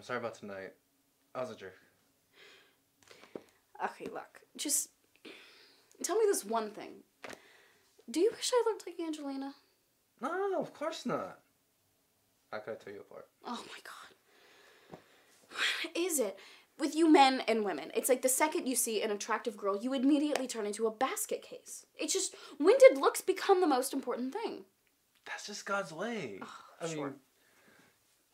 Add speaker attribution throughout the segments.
Speaker 1: sorry about tonight. I was a jerk.
Speaker 2: Okay, look, just tell me this one thing. Do you wish I looked like Angelina?
Speaker 1: No, of course not. I could I tell you apart.
Speaker 2: Oh my god. What is it? With you men and women, it's like the second you see an attractive girl, you immediately turn into a basket case. It's just, when did looks become the most important thing?
Speaker 1: That's just God's way. I
Speaker 2: sure.
Speaker 1: mean,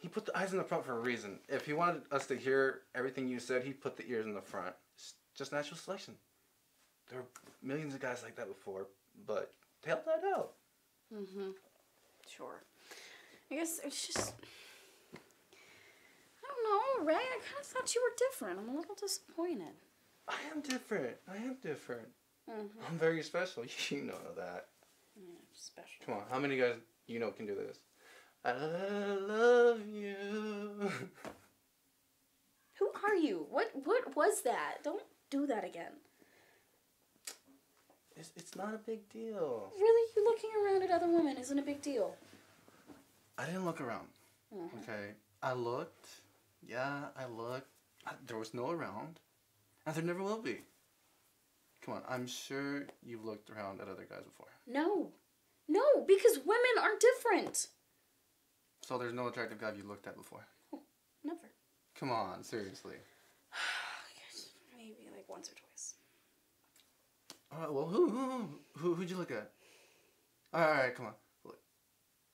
Speaker 1: He put the eyes in the front for a reason. If He wanted us to hear everything you said, He put the ears in the front. It's just natural selection. There were millions of guys like that before, but they held that out.
Speaker 2: Mm-hmm. Sure. I guess it's just. I don't know, Ray. I kind of thought you were different. I'm a little disappointed.
Speaker 1: I am different. I am different.
Speaker 2: Mm-hmm.
Speaker 1: I'm very special. You know that.
Speaker 2: Yeah, special.
Speaker 1: Come on, how many guys you know can do this? I love you.
Speaker 2: Who are you? What was that? Don't do that again.
Speaker 1: It's, it's not a big deal.
Speaker 2: Really, you looking around at other women isn't a big deal.
Speaker 1: I didn't look around.
Speaker 2: Mhm.
Speaker 1: Okay, I looked. Yeah, I looked. I- There was no around, and there never will be. Come on, I'm sure you've looked around at other guys before.
Speaker 2: No, no, because women are different.
Speaker 1: So there's no attractive guy you looked at before.
Speaker 2: Never.
Speaker 1: Come on, seriously.
Speaker 2: Once or twice.
Speaker 1: All right, well, who who who who'd you look at? All right, all right, come on. Look,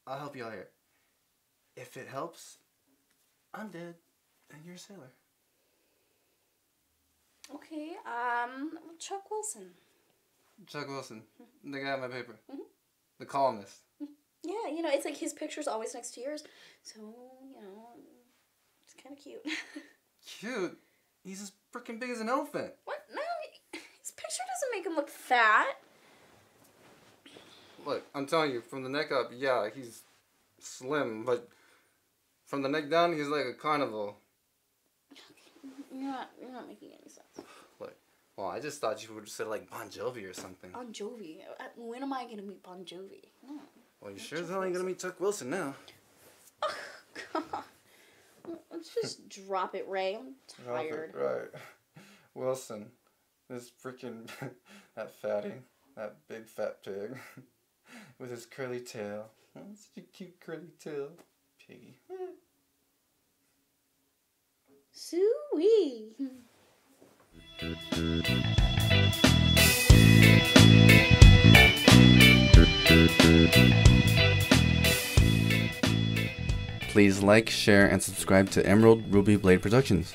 Speaker 1: I'll help you out here. If it helps, I'm dead, and you're a sailor.
Speaker 2: Okay, um, Chuck Wilson.
Speaker 1: Chuck Wilson, the guy at my paper,
Speaker 2: Mhm.
Speaker 1: the columnist.
Speaker 2: Yeah, you know, it's like his picture's always next to yours, so you know, it's kind of cute.
Speaker 1: Cute. He's as freaking big as an elephant.
Speaker 2: what? No, his picture doesn't make him look fat.
Speaker 1: Look, I'm telling you, from the neck up, yeah, he's slim, but from the neck down, he's like a carnival.
Speaker 2: You're not. You're not making any sense.
Speaker 1: Look, well, I just thought you would have said like Bon Jovi or something.
Speaker 2: Bon Jovi. When am I gonna meet Bon Jovi? No.
Speaker 1: Well, you sure as hell ain't gonna meet Chuck Wilson now.
Speaker 2: Let's just drop it, Ray. I'm tired.
Speaker 1: Right. Wilson. This freaking that fatty, that big fat pig, with his curly tail. Oh, such a cute curly tail, piggy.
Speaker 2: Suey.
Speaker 1: Please like, share, and subscribe to Emerald Ruby Blade Productions.